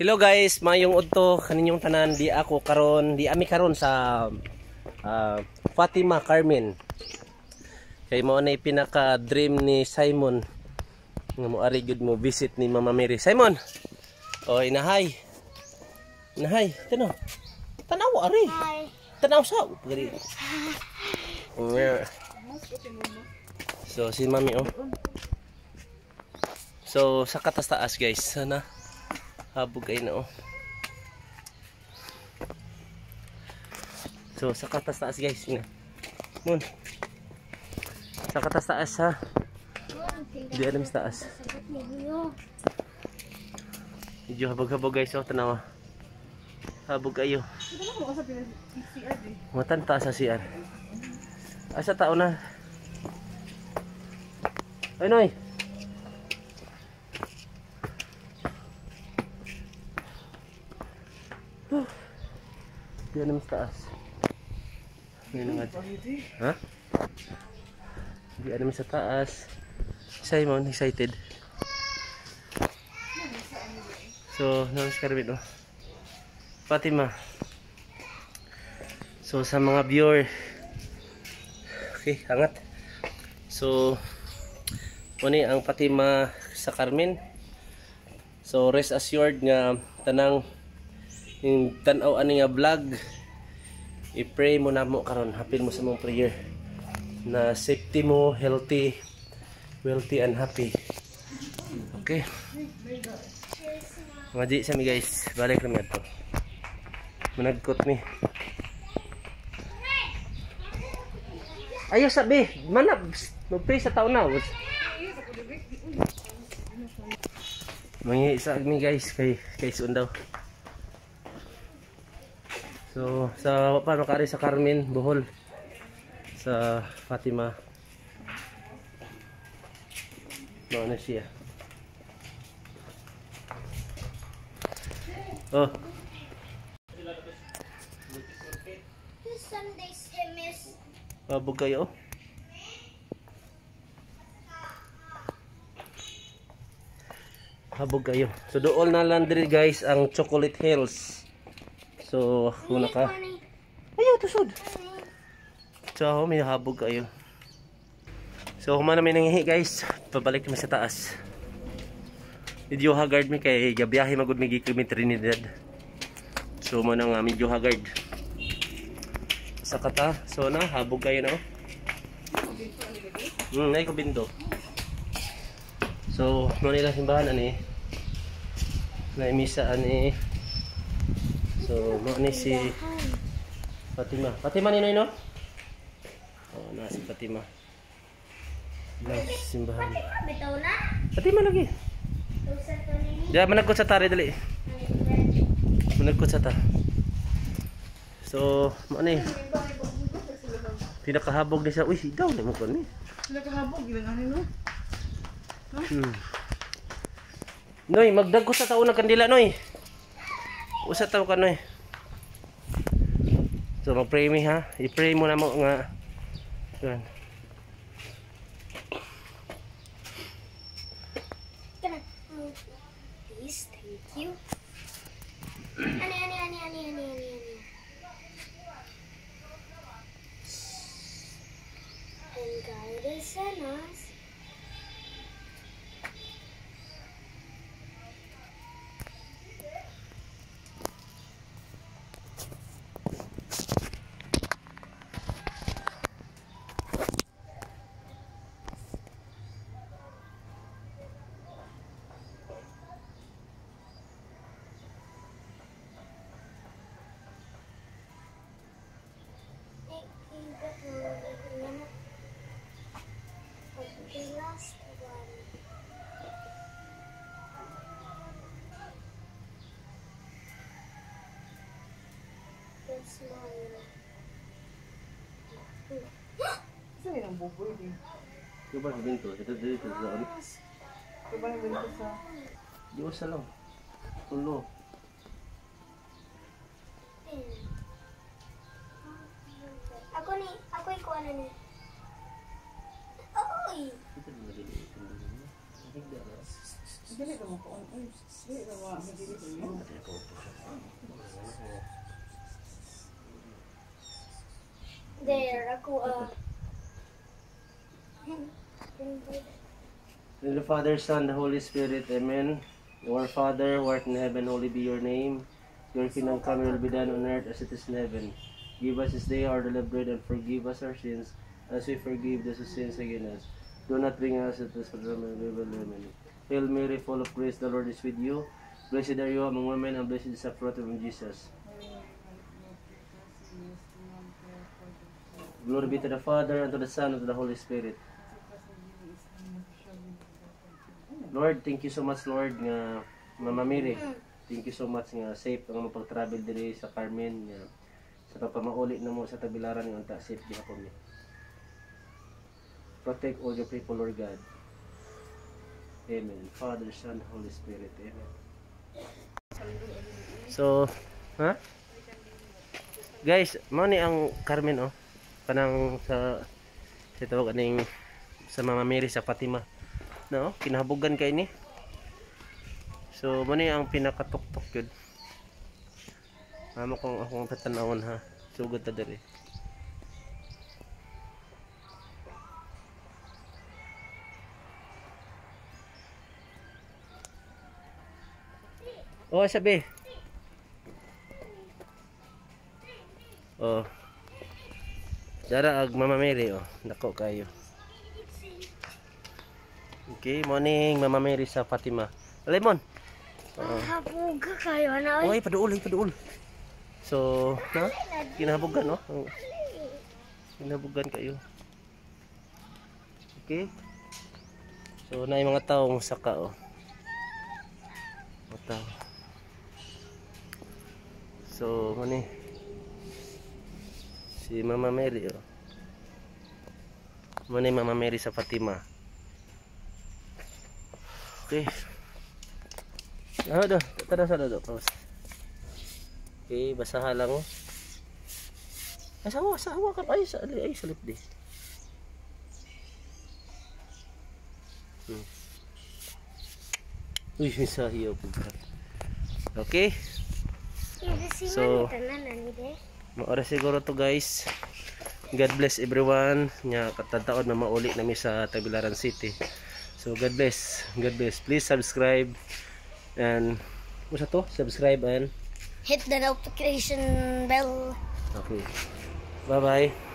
Hello guys, mayong udto kaninyong tanan di ako karon, di ami karon sa ah, Fatima Carmen. Kay mo na pinaka dream ni Simon nga mo ari gud mo visit ni Mama Mary. Simon. Oh, inahay. Inahay, tanaw. Tanaw ari. Hi. Tanaw sa gari. So si Mami oh. So sa katas taas guys, sana habog kayo na oh. So sa katas taas guys, nga. Mun. Sa katas taas ha. Di alam sa taas. Medyo habog-habog guys oh, tanawa. Habog kayo. Matan taas sa CR. Asa tao na? Ay noy. Di alam sa taas. Ngayon nga. Ha? Di alam sa taas. Simon, excited. So, naman si Carmen, oh. Fatima. So, sa mga viewer. Okay, hangat. So, muni ang Fatima sa Carmen. So, rest assured nga tanang yung tanaw ani nga vlog i-pray mo na mo karon hapin mo sa mong prayer na safety mo healthy wealthy and happy. Okay? Mga sa mi guys. Balik lang ito managkot mi. Ayo sabi. Mana mag-pray sa tao na Mangi sa mi guys kay kay sundaw So, sa paano kari sa Carmen, Bohol. Sa Fatima. Ano siya. Oh, Sunday's is pabog kayo. Habog kayo. So doon na lang guys ang Chocolate Hills. So, kung naka Ayaw, tusod. So, may habog kayo. So, kung man namin nangihi guys, pabalik kami sa taas. Medyo haggard mi kay gabiyahe magud mi kami Trinidad. So, mo nang medyo haggard. Sa kata, so na, habog kayo na. Hmm, ay ko bindo. So, mo nila simbahan ani. Na misa ani. So, mo ni si Fatima. Fatima ni no? Oh, na si Fatima. Na simbahan. bitaw na. Fatima lagi. Ni. Ya, managkot sa tari dali. Managkot sa ta. So, mo ni pinakahabog ni siya. Uy, daw na mo ko ni. Sila kahabog, ilang ano no? Hmm. Noy, magdagko sa taon ng kandila, Noy. Usa taw ka, Noy. So, mag-pray mi, ha? I-pray mo na mo nga. Yan. Please, thank you. Ani ani ani ani ani ani. And guide us and us. The last one. The smile. Saan yun ang buboy din? Yung ba sabihin to? Ito dito sa? Diba ganito sa... Di usa lang. Tulo. Ako ni, ako ikaw ano There, uh... In the Father, Son, the Holy Spirit, Amen. Our Father, who art in heaven, holy be your name. Your kingdom come, will be done on earth as it is in heaven. Give us this day our daily bread and forgive us our sins, as we forgive those who sins against us. Do not bring us into temptation. Hail Mary, full of grace, the Lord is with you. Blessed are you among women, and blessed is the fruit of Jesus. Glory be to the Father, and to the Son, and to the Holy Spirit. Lord, thank you so much, Lord, nga Mama Mary. Thank you so much nga safe ang mga pag-travel diri sa Carmen nga sa pagpamauli na mo sa tabilaran ng anta safe di hapon ni. Protect all your people, Lord God. Amen. Father, Son, Holy Spirit. Amen. So, ha? Guys, mo ni ang Carmen oh. Kanang sa sa tawag aning sa Mama Mary sa Fatima. No, kinahabugan kay ni. So, mo ni ang pinakatuktok yun. Amo kong akong tatanawon ha. Sugod ta diri. Oh, sabi. Oh. Dara ag Mama Mary oh. Nako kayo. Okay, morning Mama Mary sa Fatima. Lemon. Hapuga kayo, na. Oy, paduol, ay paduol. So, na? Kinahabugan, no? Kinahabugan kayo. Okay? So, na yung mga taong saka, oh. Mga tao. So, mani. Si Mama Mary, oh. Mani Mama Mary sa Fatima. Okay. Ah, dah. Tara sa dado. Pause. Okay, basahan lang oh. Asawa, asawa ka. Ay, sa ay, salip di. Hmm. Uy, may sahiyaw po ka. Okay, So- maora siguro to guys. God bless everyone. Nya katataon na mauli nami sa Tagbilaran City. So God bless. God bless. Please subscribe and ano sa to? Subscribe and Hit the notification bell. okay. Bye bye.